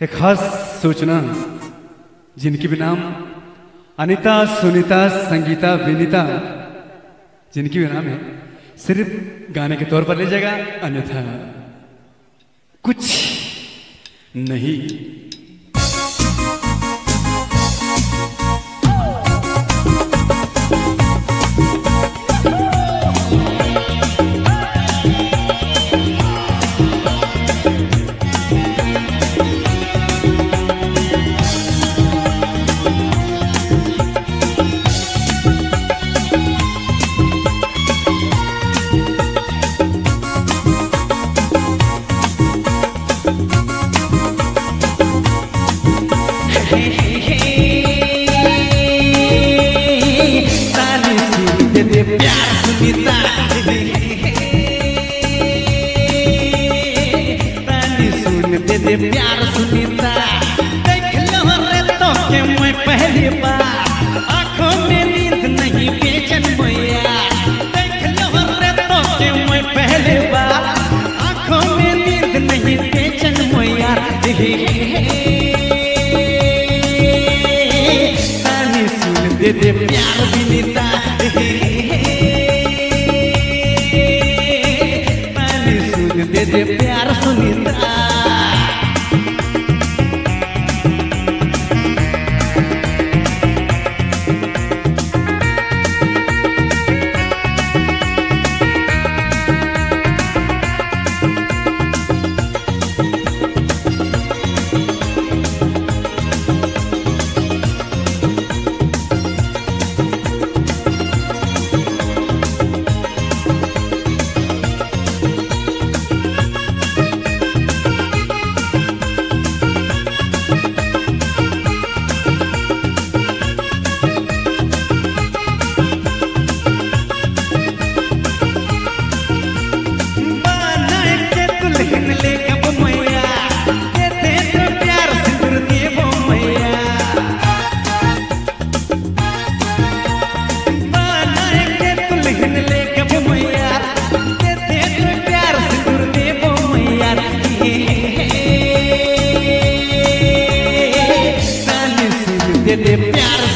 एक खास सूचना जिनकी भी नाम अनिता, सुनीता, संगीता, विनीता, जिनकी भी नाम है, सिर्फ़ गाने के तौर पर ले जाएगा अन्यथा कुछ नहीं। दे दे प्यार सुनीता सुन दे दे प्यार सुनीता, देख लो रे तो के मैं पहली बार दे दे प्यार विनीता पानी सुन दे दे प्यार सुनीता। सुन दे दे प्यार